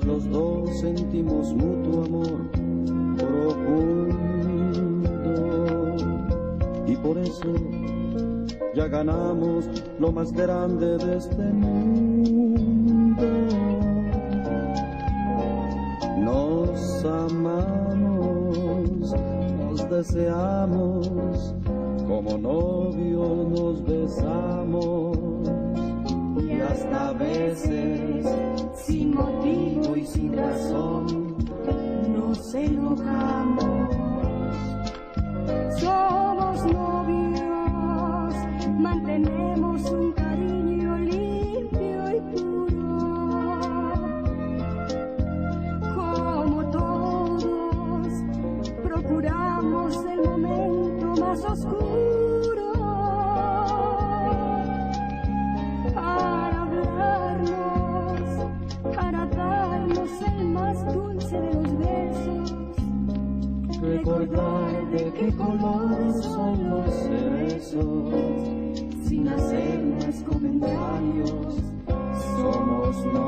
Entonces los dos sentimos mutuo amor profundo y por eso ya ganamos lo más grande de este mundo. Nos amamos, nos deseamos, como novios nos besamos y hasta veces sin razón nos enojamos. Somos novios, mantenemos un cariño limpio y puro. Como todos, procuramos el momento más oscuro más dulce de los besos. Recordar de qué color son los cerezos, sin hacer más comentarios, somos novios.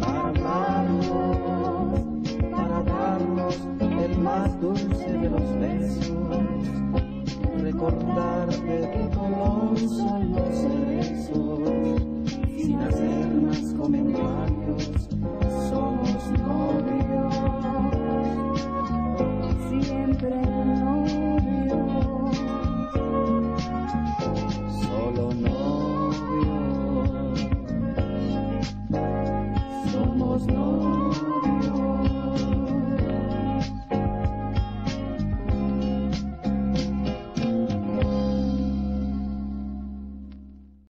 Para darnos, para darnos el más dulce de los besos, recordar de qué color son los cerezos,